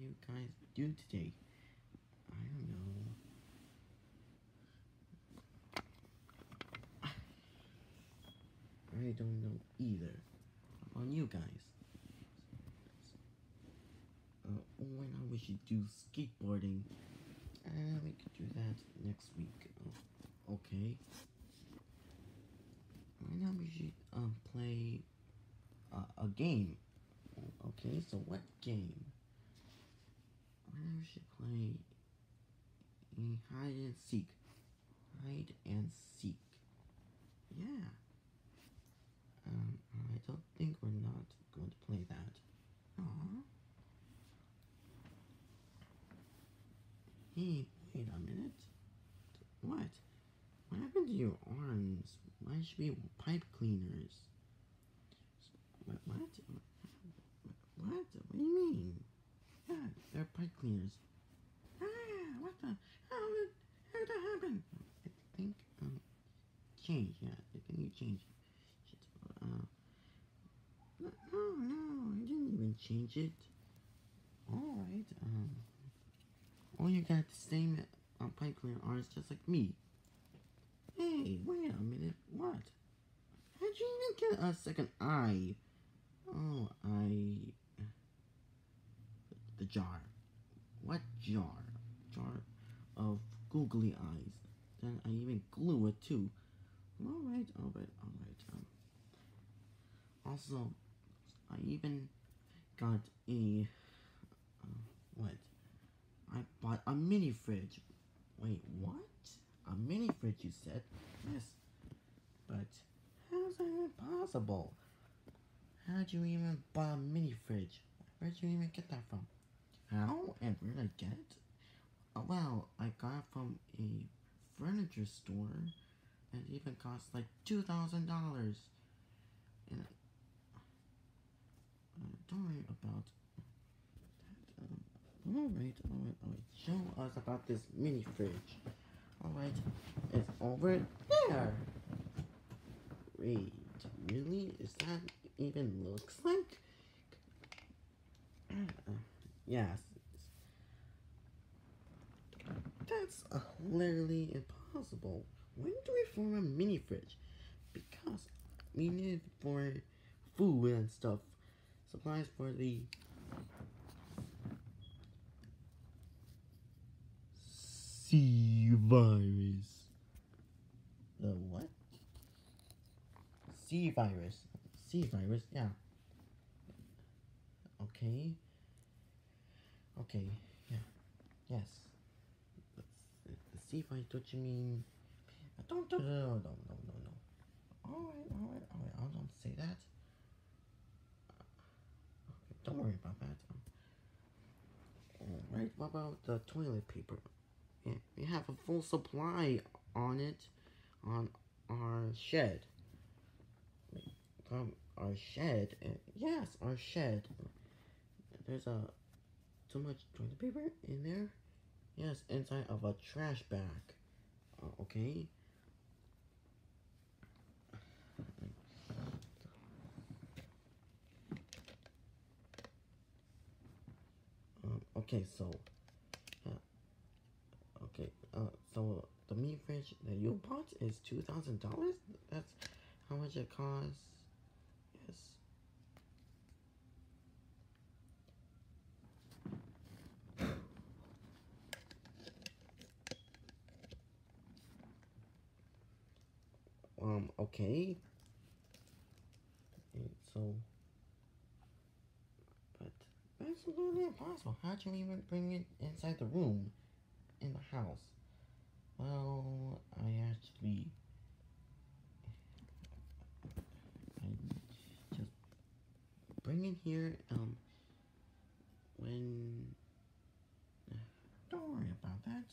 you guys do today? I don't know. I don't know either. How about you guys? Uh, why not we should do skateboarding? Uh, we could do that next week. Oh, okay. Why not we should um play uh, a game? Okay, so what game? We should play hide and seek? Hide and seek. Yeah. Um, I don't think we're not going to play that. Aww. Hey, wait a minute. What? What happened to your arms? Why should be pipe cleaners? What? What? What? What do you mean? They're pipe cleaners. Ah, what the? How did, how did that happen? I think, um, change, yeah, I think you changed it. Uh, no, no, I didn't even change it. Alright, um, all you got the same uh, pipe cleaner arms just like me. Hey, wait a minute, what? How'd you even get a second eye? Oh, I... The jar. What jar? Jar of googly eyes. Then I even glue it too. Alright, alright, alright. Um, also, I even got a... Uh, what? I bought a mini fridge. Wait, what? A mini fridge, you said? Yes. But how's that possible? How'd you even buy a mini fridge? Where'd you even get that from? How and where did I get it? Oh, well, I got it from a furniture store. And it even cost like $2,000. And uh, don't worry about that. Um, alright, alright, alright. Show us about this mini fridge. Alright, it's over there. Wait, really? Is that even looks like? Yes. That's uh, literally impossible. When do we form a mini fridge? Because we need for food and stuff. Supplies for the C virus. The what? C virus. C virus, yeah. Okay. Okay, yeah. Yes. Let's C virus, don't you mean? Don't, don't, no, no, no, no, no, no. Alright, alright, alright, I don't say that. Okay, don't worry about that. Alright, what about the toilet paper? Yeah, we have a full supply on it on our shed. From our shed, uh, yes, our shed. There's a too much toilet paper in there. Yes, inside of a trash bag. Uh, okay. Um, okay, so Okay, uh, so the meat fridge that you bought is two thousand dollars. That's how much it costs. um, okay. And so, but absolutely impossible. How'd you even bring it inside the room, in the house? Well, I actually, I just bring it here, um, when, don't worry about that.